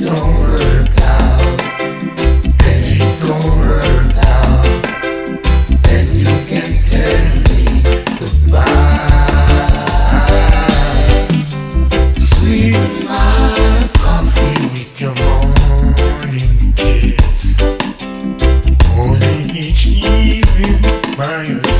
don't work out, and it don't work out, then you can tell me goodbye. Sweet my coffee with your morning kiss, each evening by your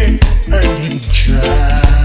And burning try.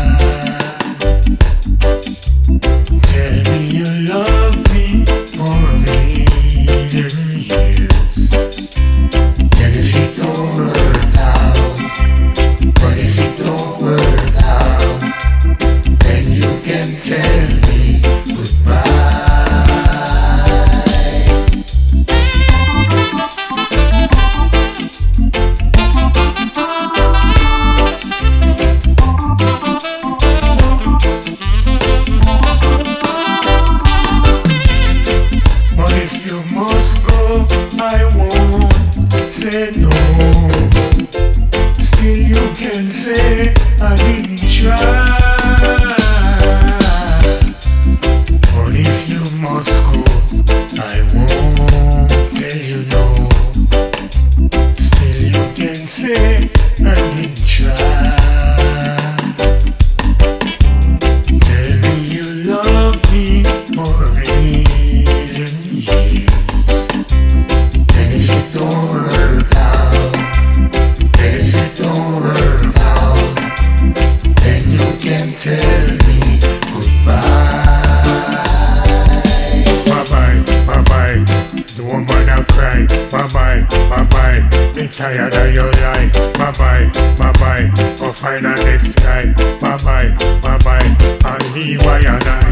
say no. Still you can say I didn't try. But if you must go, I won't tell you no. Still you can say I didn't try. tired of your lie. Bye bye, bye bye. Go find the next guy. Bye bye, bye bye. And he why and I.